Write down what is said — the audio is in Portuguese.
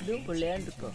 Deu olhando, pô.